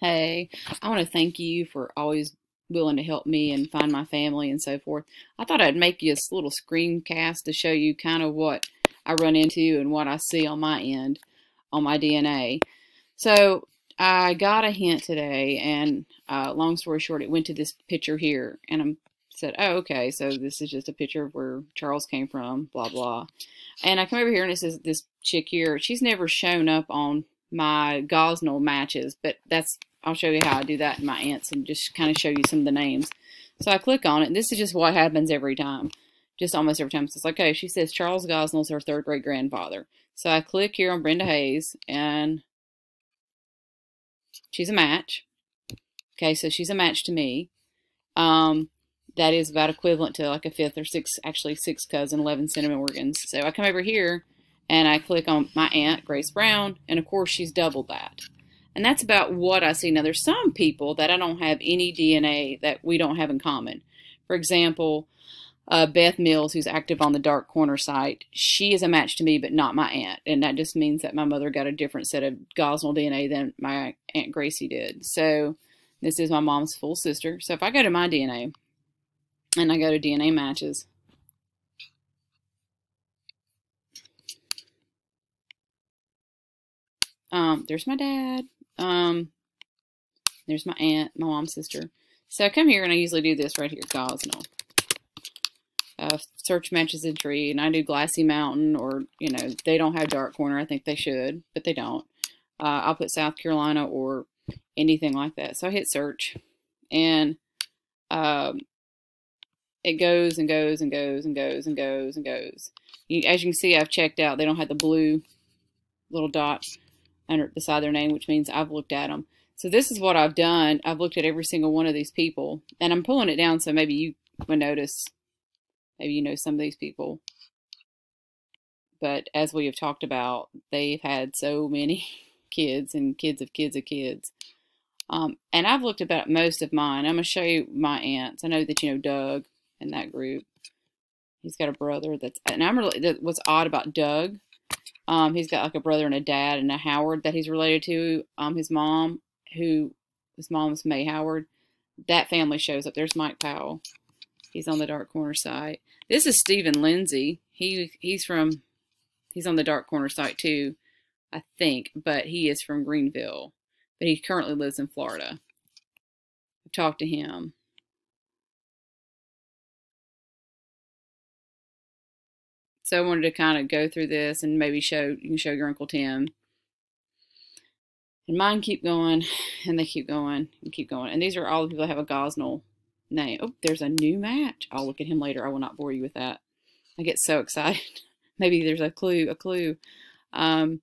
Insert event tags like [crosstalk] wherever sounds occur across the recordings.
Hey, I want to thank you for always willing to help me and find my family and so forth. I thought I'd make you a little screencast to show you kind of what I run into and what I see on my end on my DNA. So I got a hint today, and uh, long story short, it went to this picture here, and I said, "Oh, okay, so this is just a picture of where Charles came from." Blah blah, and I come over here and it says this chick here. She's never shown up on my Gosnell matches, but that's I'll show you how I do that in my aunts and just kind of show you some of the names. So I click on it, this is just what happens every time. Just almost every time. So it's like, okay, she says Charles Gosnell's her third great grandfather. So I click here on Brenda Hayes, and she's a match. Okay, so she's a match to me. Um, that is about equivalent to like a fifth or sixth, actually six cousin, 11 centimorgans. So I come over here and I click on my aunt, Grace Brown, and of course she's doubled that. And that's about what I see. Now, there's some people that I don't have any DNA that we don't have in common. For example, uh, Beth Mills, who's active on the Dark Corner site, she is a match to me, but not my aunt. And that just means that my mother got a different set of Gosnell DNA than my Aunt Gracie did. So this is my mom's full sister. So if I go to my DNA and I go to DNA matches, um, there's my dad, um, there's my aunt, my mom's sister. So I come here and I usually do this right here, Gosnell. Uh, search matches in tree, and I do Glassy Mountain, or, you know, they don't have Dark Corner. I think they should, but they don't. Uh, I'll put South Carolina or anything like that. So I hit search, and um, it goes and goes and goes and goes and goes and goes. You, as you can see, I've checked out. They don't have the blue little dot under beside their name, which means I've looked at them. So this is what I've done. I've looked at every single one of these people, and I'm pulling it down so maybe you would notice. Maybe you know some of these people. But as we have talked about, they've had so many [laughs] kids and kids of kids of kids. Um, and I've looked about most of mine. I'm going to show you my aunts. I know that you know Doug and that group. He's got a brother that's, and I'm really, what's odd about Doug um, he's got like a brother and a dad and a Howard that he's related to. Um, his mom, who his mom is May Howard, that family shows up. There's Mike Powell. He's on the Dark Corner site. This is Stephen Lindsay. He he's from he's on the Dark Corner site too, I think, but he is from Greenville. But he currently lives in Florida. I've talked to him. So I wanted to kind of go through this and maybe show you can show your Uncle Tim. And mine keep going, and they keep going, and keep going. And these are all the people that have a Gosnell name. Oh, there's a new match. I'll look at him later. I will not bore you with that. I get so [laughs] excited. maybe there's a clue, a clue. Um,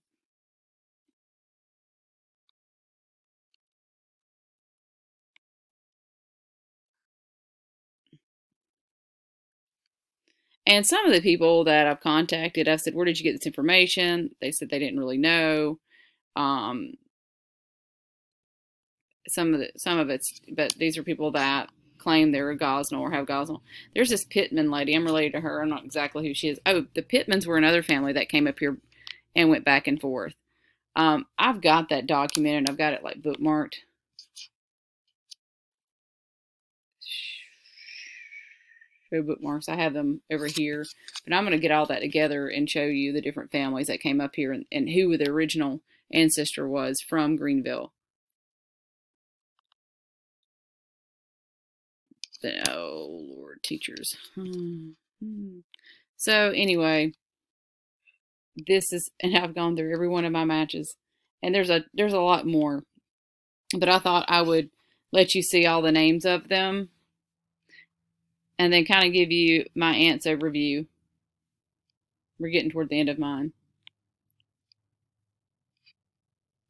And some of the people that I've contacted, I've said, where did you get this information? They said they didn't really know. Um, some of the, some of it's, but these are people that claim they're a Gosnell or have Gosnell. There's this Pittman lady. I'm related to her. I'm not exactly who she is. Oh, the Pittmans were another family that came up here and went back and forth. Um, I've got that documented. I've got it like bookmarked. Show bookmarks. I have them over here, but I'm going to get all that together and show you the different families that came up here and, and who the original ancestor was from Greenville. oh, Lord, teachers. Hmm, hmm. So anyway, this is, and I've gone through every one of my matches, and there's a there's a lot more, but I thought I would let you see all the names of them and then kind of give you my aunt's overview. We're getting toward the end of mine.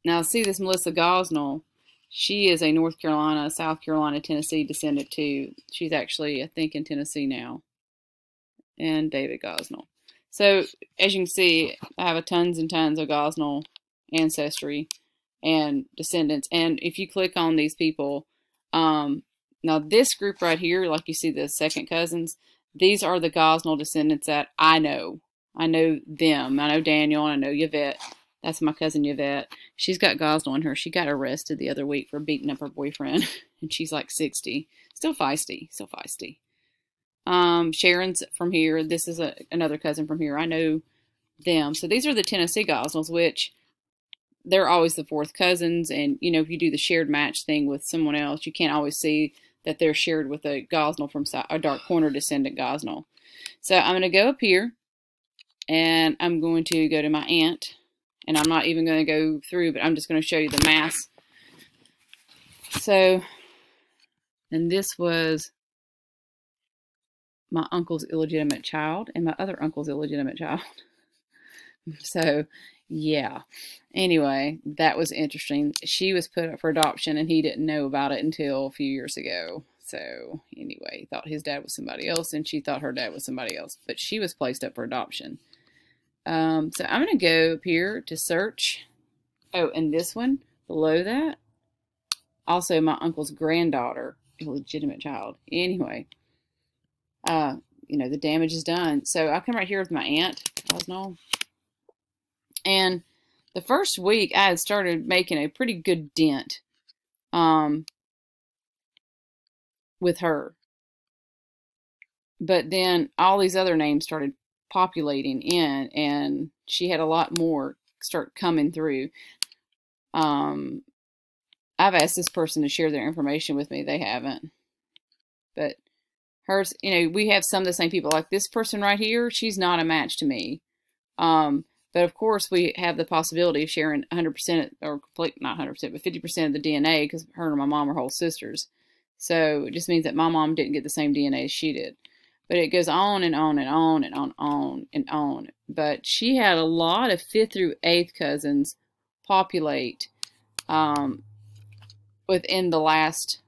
Now, see this Melissa Gosnell. She is a North Carolina, South Carolina, Tennessee descendant too. She's actually, I think, in Tennessee now. And David Gosnell. So, as you can see, I have a tons and tons of Gosnell ancestry and descendants. And if you click on these people, um, now this group right here, like you see the second cousins, these are the Gosnell descendants that I know. I know them. I know Daniel and I know Yvette. That's my cousin Yvette. She's got Gosnell in her. She got arrested the other week for beating up her boyfriend, [laughs] and she's like 60. Still feisty. Still feisty. Um, Sharon's from here. This is a, another cousin from here. I know them. So these are the Tennessee Gosnells, which they're always the fourth cousins. And, you know, if you do the shared match thing with someone else, you can't always see that they're shared with a Gosnell from a dark corner descendant Gosnell. So I'm going to go up here and I'm going to go to my aunt and I'm not even going to go through, but I'm just going to show you the mass. So, and this was my uncle's illegitimate child and my other uncle's illegitimate child. [laughs] so, yeah. Anyway, that was interesting. She was put up for adoption and he didn't know about it until a few years ago. So, anyway, he thought his dad was somebody else and she thought her dad was somebody else. But she was placed up for adoption. Um, so, I'm going to go up here to search. Oh, and this one below that. Also, my uncle's granddaughter, a legitimate child. Anyway, uh, you know, the damage is done. So I come right here with my aunt, Gosnell. And the first week I had started making a pretty good dent um, with her. But then all these other names started populating in and she had a lot more start coming through. Um, I've asked this person to share their information with me. They haven't. But hers, you know, we have some of the same people. Like this person right here, she's not a match to me. Um, but of course, we have the possibility of sharing 100% or complete, not 100%, but 50% of the DNA because her and my mom are whole sisters. So it just means that my mom didn't get the same DNA as she did. But it goes on and on and on and on, on and on. But she had a lot of fifth through eighth cousins populate um, within the last,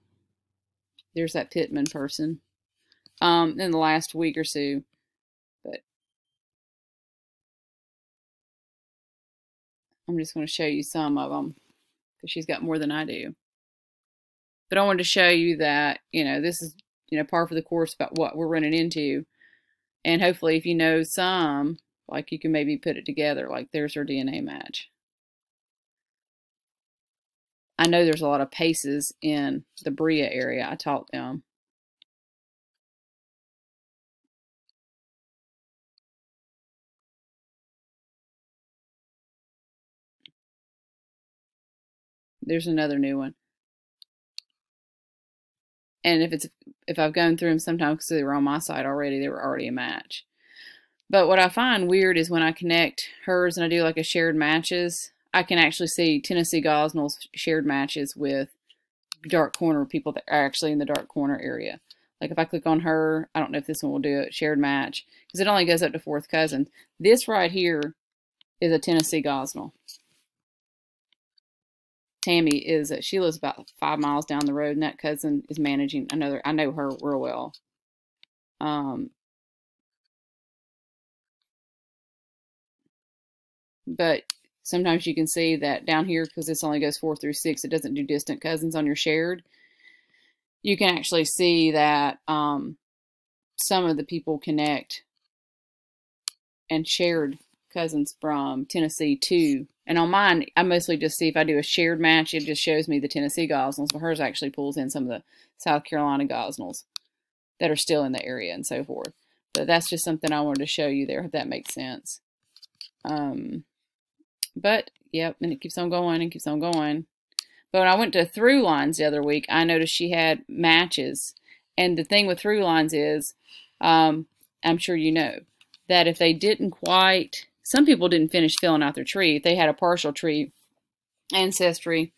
there's that Pittman person um, in the last week or so. I'm just going to show you some of them because she's got more than I do. But I wanted to show you that, you know, this is, you know, par for the course about what we're running into. And hopefully if you know some, like you can maybe put it together, like there's her DNA match. I know there's a lot of paces in the Berea area. I taught them. There's another new one. And if it's if I've gone through them sometimes because they were on my side already, they were already a match. But what I find weird is when I connect hers and I do like a shared matches, I can actually see Tennessee Gosnell's shared matches with dark corner people that are actually in the dark corner area. Like if I click on her, I don't know if this one will do it, shared match, because it only goes up to fourth cousin. This right here is a Tennessee Gosnell. Tammy is that she lives about five miles down the road, and that cousin is managing another. I know her real well. Um, but sometimes you can see that down here, because this only goes four through six, it doesn't do distant cousins on your shared. You can actually see that um, some of the people connect and shared cousins from Tennessee to and on mine, I mostly just see if I do a shared match, it just shows me the Tennessee Gosnells, but hers actually pulls in some of the South Carolina Gosnells that are still in the area and so forth. But that's just something I wanted to show you there, if that makes sense. Um, but, yep, and it keeps on going and keeps on going. But when I went to ThruLines the other week, I noticed she had matches. And the thing with ThruLines is, um, I'm sure you know, that if they didn't quite some people didn't finish filling out their tree. If they had a partial tree, Ancestry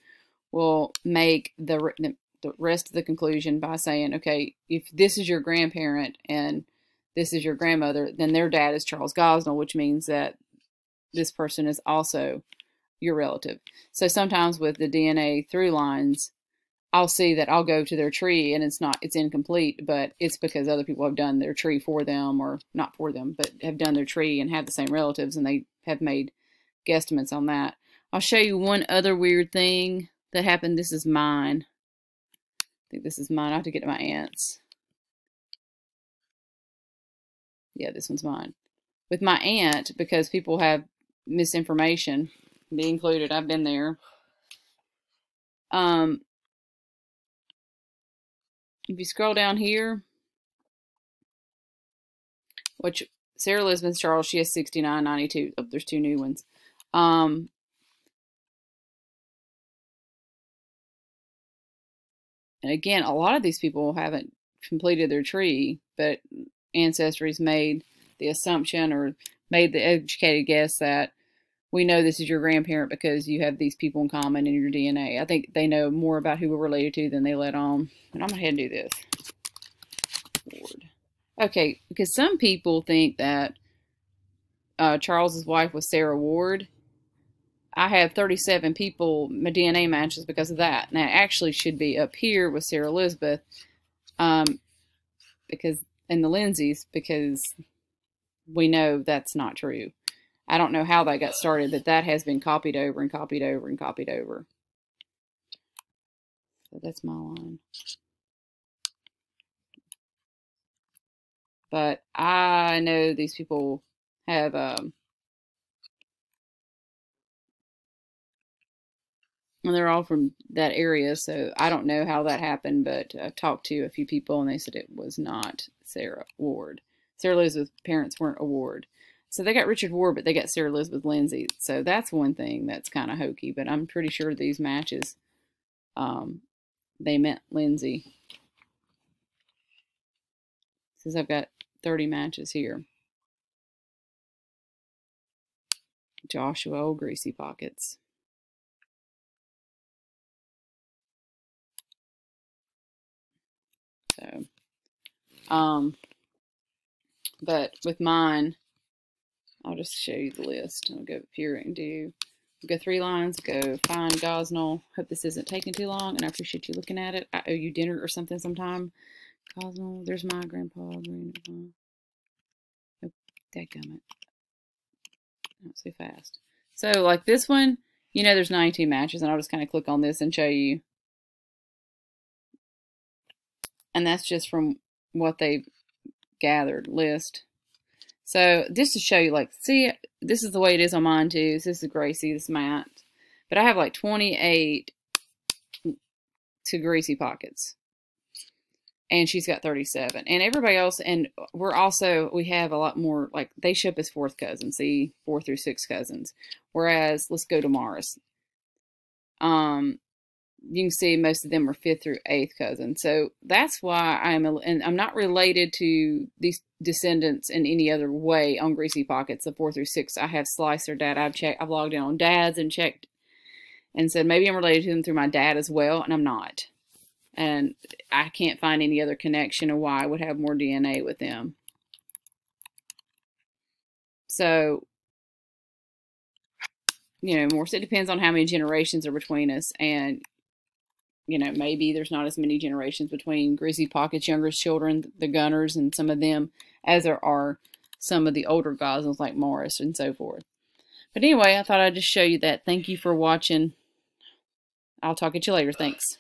will make the, the rest of the conclusion by saying, okay, if this is your grandparent and this is your grandmother, then their dad is Charles Gosnell, which means that this person is also your relative. So sometimes with the DNA ThruLines, I'll see that I'll go to their tree and it's not, it's incomplete, but it's because other people have done their tree for them or not for them, but have done their tree and have the same relatives and they have made guesstimates on that. I'll show you one other weird thing that happened. This is mine. I think this is mine. I have to get to my aunt's. Yeah, this one's mine. With my aunt, because people have misinformation, be included. I've been there. Um, if you scroll down here, which Sarah Elizabeth Charles, she has 6992. Oh, there's two new ones. Um, and again, a lot of these people haven't completed their tree, but Ancestry's made the assumption or made the educated guess that we know this is your grandparent because you have these people in common in your DNA. I think they know more about who we're related to than they let on. And I'm going to head and do this. Lord. Okay, because some people think that uh, Charles's wife was Sarah Ward. I have 37 people, my DNA matches because of that. Now, actually should be up here with Sarah Elizabeth um, because and the Lindsays because we know that's not true. I don't know how that got started, but that has been copied over and copied over and copied over. So that's my line. But I know these people have um, and they're all from that area, so I don't know how that happened, but I've talked to a few people and they said it was not Sarah Ward. Sarah Elizabeth's parents weren't a Ward. So they got Richard Ward, but they got Sarah Elizabeth Lindsay. So that's one thing that's kind of hokey, but I'm pretty sure these matches, um, they meant Lindsay. Since I've got 30 matches here. Joshua Old Greasy Pockets. So, um, but with mine, I'll just show you the list. I'll go here and do, go ThruLines, go find Gosnell. Hope this isn't taking too long, and I appreciate you looking at it. I owe you dinner or something sometime. Gosnell, there's my grandpa, grandpa. Oh, dadgummit. Not so fast. So, like this one, you know there's 19 matches, and I'll just kind of click on this and show you. And that's just from what they've gathered list. So just to show you, like, see, this is the way it is on mine too. This is Gracie, this is Matt. But I have like 28 to Greasy Pockets. And she's got 37. And everybody else, and we're also, we have a lot more, like, they ship as fourth cousins, see, four through six cousins. Whereas, let's go to Morris. Um, you can see most of them are fifth through eighth cousins. So that's why I'm, and I'm not related to these descendants in any other way on Greasy Pockets, the four through six. I have sliced their dad. I've checked, I've logged in on dads and checked and said maybe I'm related to them through my dad as well, and I'm not. And I can't find any other connection of why I would have more DNA with them. So, you know, more so it depends on how many generations are between us. And you know, maybe there's not as many generations between Greasy Pocket's youngest children, the Gunners, and some of them as there are some of the older guys like Morris and so forth. But anyway, I thought I'd just show you that. Thank you for watching. I'll talk at you later. Thanks.